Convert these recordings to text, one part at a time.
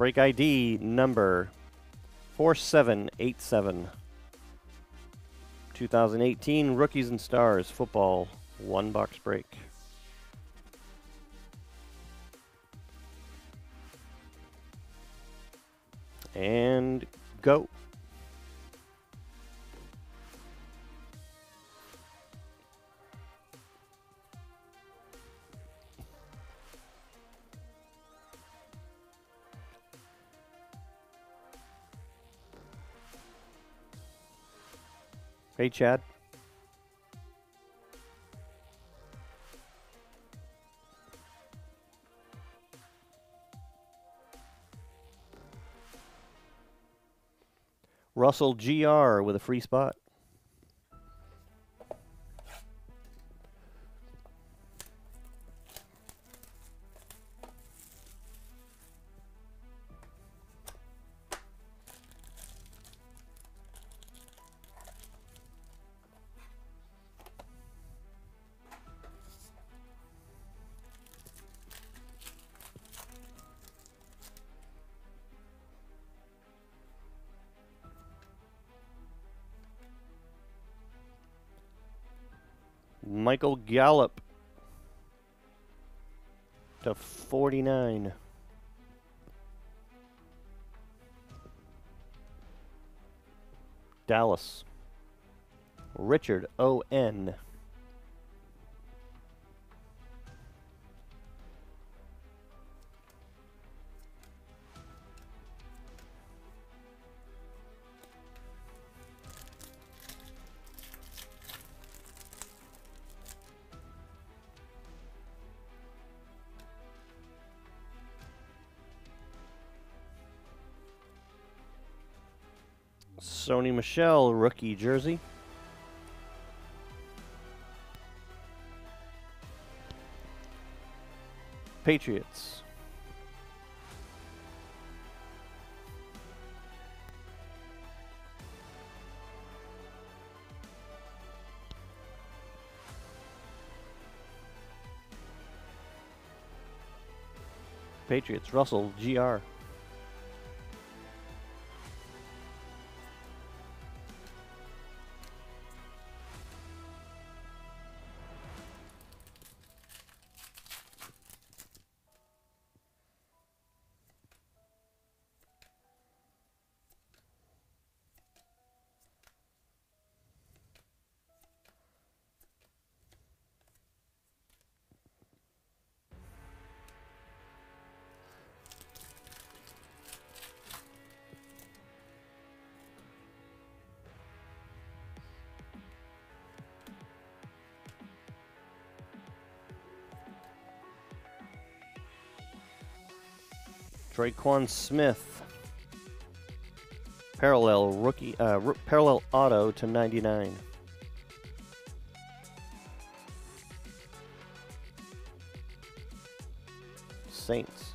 Break ID number 4787. 2018 Rookies and Stars Football one box break. And go. Hey, Chad. Russell GR with a free spot. Michael Gallup to 49. Dallas. Richard O.N. Sony Michel, rookie jersey. Patriots. Patriots, Russell, GR. Tre'Quan Smith. Parallel rookie, uh, parallel auto to 99. Saints.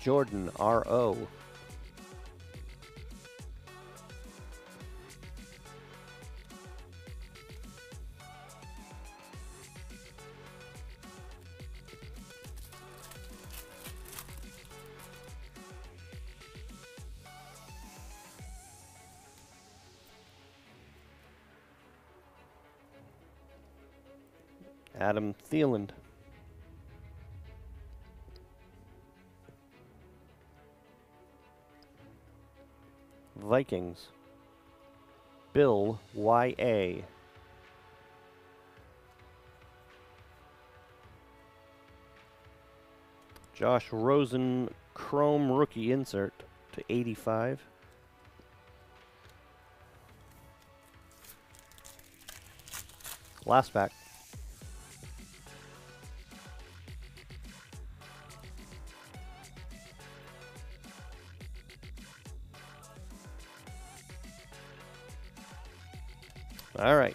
Jordan R.O. Adam Thielen. Vikings. Bill Y.A. Josh Rosen Chrome rookie insert to 85. Last pack. All right.